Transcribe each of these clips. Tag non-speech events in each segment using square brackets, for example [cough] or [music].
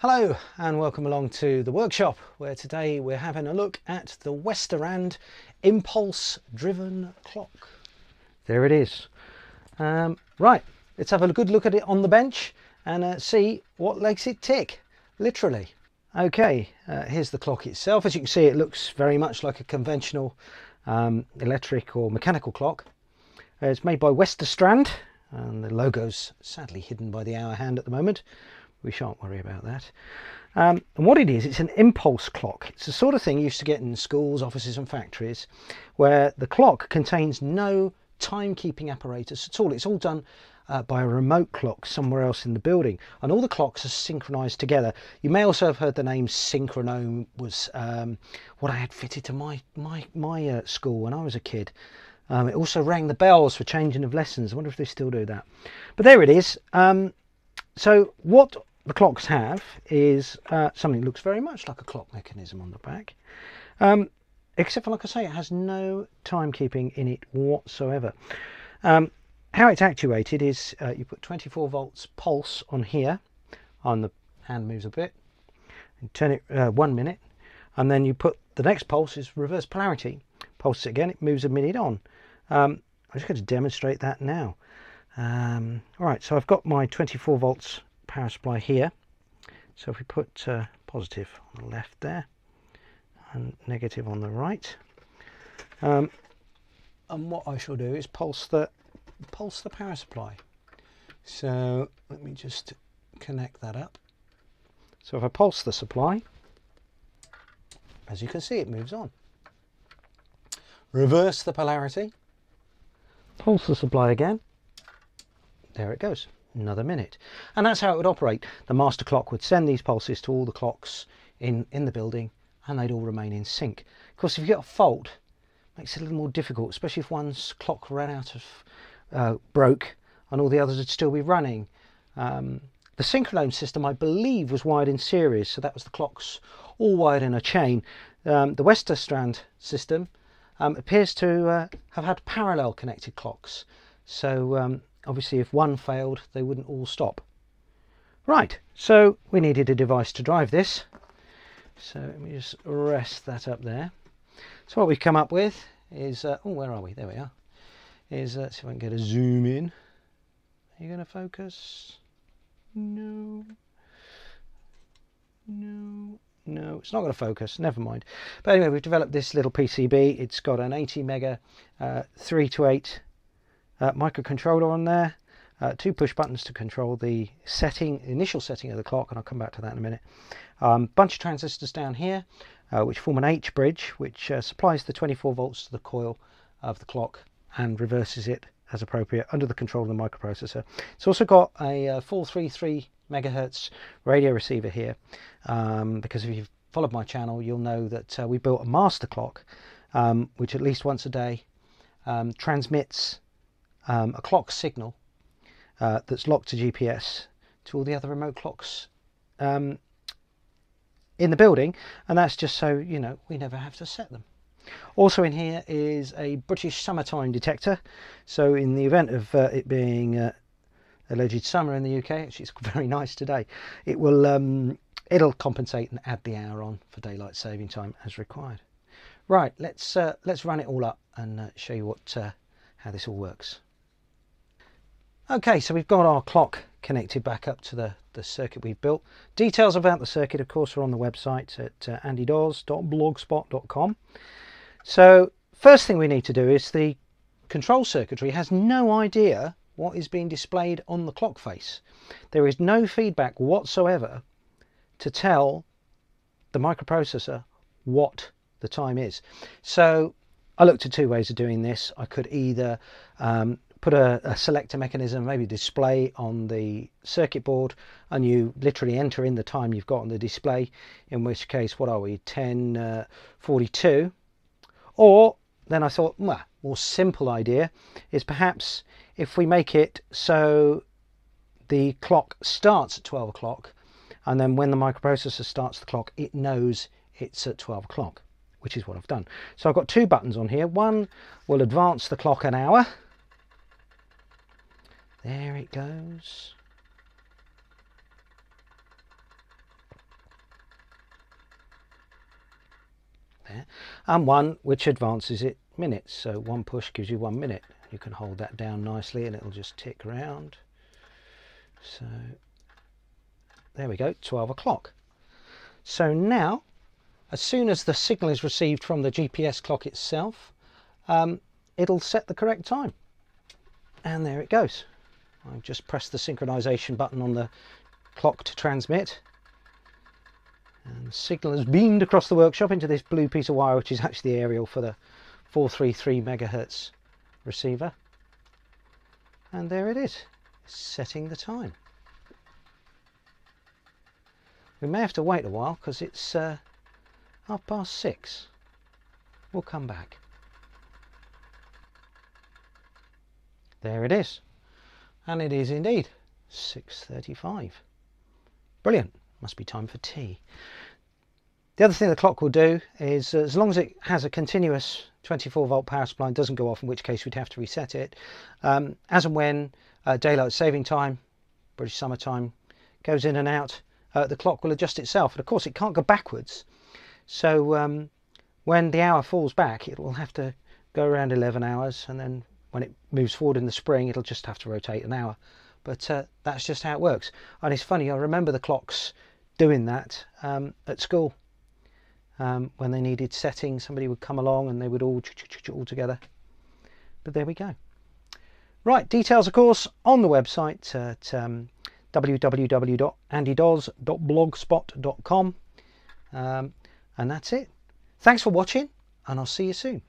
Hello and welcome along to the workshop where today we're having a look at the Westerstrand impulse driven clock. There it is. Um, right, let's have a good look at it on the bench and uh, see what makes it tick, literally. Okay, uh, here's the clock itself. As you can see, it looks very much like a conventional um, electric or mechanical clock. Uh, it's made by Westerstrand and the logo's sadly hidden by the hour hand at the moment we shan't worry about that. Um, and what it is, it's an impulse clock. It's the sort of thing you used to get in schools, offices and factories where the clock contains no timekeeping apparatus at all. It's all done uh, by a remote clock somewhere else in the building and all the clocks are synchronized together. You may also have heard the name Synchronome was um, what I had fitted to my, my, my uh, school when I was a kid. Um, it also rang the bells for changing of lessons. I wonder if they still do that. But there it is. Um, so what the clocks have is uh, something that looks very much like a clock mechanism on the back. Um, except for, like I say, it has no timekeeping in it whatsoever. Um, how it's actuated is uh, you put 24 volts pulse on here, on the hand moves a bit, and turn it uh, one minute, and then you put the next pulse is reverse polarity. Pulse it again, it moves a minute on. Um, I'm just going to demonstrate that now. Um, all right, so I've got my 24 volts power supply here. So if we put uh, positive on the left there and negative on the right. Um, and what I shall do is pulse the pulse the power supply. So let me just connect that up. So if I pulse the supply, as you can see, it moves on. Reverse the polarity, pulse the supply again, there it goes another minute. And that's how it would operate. The master clock would send these pulses to all the clocks in, in the building and they'd all remain in sync. Of course, if you get a fault, it makes it a little more difficult, especially if one's clock ran out of, uh, broke and all the others would still be running. Um, the Synchronome system, I believe, was wired in series, so that was the clocks all wired in a chain. Um, the Westerstrand system um, appears to uh, have had parallel connected clocks. So um, obviously if one failed they wouldn't all stop. Right so we needed a device to drive this. So let me just rest that up there. So what we've come up with is uh, oh where are we? There we are. Is uh, see if I can get a zoom in. Are you going to focus? No. No. No it's not going to focus. Never mind. But anyway we've developed this little PCB it's got an ATmega uh, 3 to 8 uh, microcontroller on there, uh, two push buttons to control the setting, initial setting of the clock, and I'll come back to that in a minute. Um, bunch of transistors down here, uh, which form an H bridge, which uh, supplies the 24 volts to the coil of the clock and reverses it as appropriate under the control of the microprocessor. It's also got a uh, 433 megahertz radio receiver here, um, because if you've followed my channel, you'll know that uh, we built a master clock, um, which at least once a day um, transmits um, a clock signal uh, that's locked to GPS to all the other remote clocks um, in the building and that's just so you know we never have to set them. Also in here is a British summertime detector so in the event of uh, it being uh, alleged summer in the UK actually it's [laughs] very nice today it will um, it'll compensate and add the hour on for daylight saving time as required. Right let's uh, let's run it all up and uh, show you what uh, how this all works. Okay, so we've got our clock connected back up to the, the circuit we've built. Details about the circuit, of course, are on the website at uh, andydoz.blogspot.com. So first thing we need to do is the control circuitry has no idea what is being displayed on the clock face. There is no feedback whatsoever to tell the microprocessor what the time is. So I looked at two ways of doing this. I could either um, put a, a, selector mechanism, maybe display on the circuit board, and you literally enter in the time you've got on the display, in which case, what are we, 1042? Uh, or then I thought, well, more simple idea is perhaps if we make it so the clock starts at 12 o'clock, and then when the microprocessor starts the clock, it knows it's at 12 o'clock, which is what I've done. So I've got two buttons on here. One will advance the clock an hour, there it goes. There. And one which advances it minutes. So one push gives you one minute. You can hold that down nicely and it'll just tick round. So there we go, 12 o'clock. So now, as soon as the signal is received from the GPS clock itself, um, it'll set the correct time. And there it goes. I've just pressed the synchronization button on the clock to transmit. And the signal has beamed across the workshop into this blue piece of wire, which is actually the aerial for the 433 megahertz receiver. And there it is, setting the time. We may have to wait a while because it's uh, half past six. We'll come back. There it is. And it is indeed 6.35. Brilliant. Must be time for tea. The other thing the clock will do is uh, as long as it has a continuous 24 volt power supply and doesn't go off, in which case we'd have to reset it, um, as and when uh, daylight saving time, British summertime, goes in and out, uh, the clock will adjust itself. And of course, it can't go backwards. So um, when the hour falls back, it will have to go around 11 hours. And then when it moves forward in the spring, it'll just have to rotate an hour. But uh, that's just how it works. And it's funny, I remember the clocks doing that um, at school. Um, when they needed setting, somebody would come along and they would all all together. But there we go. Right, details, of course, on the website at um, www.andydoz.blogspot.com. Um, and that's it. Thanks for watching, and I'll see you soon.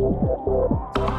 すごい。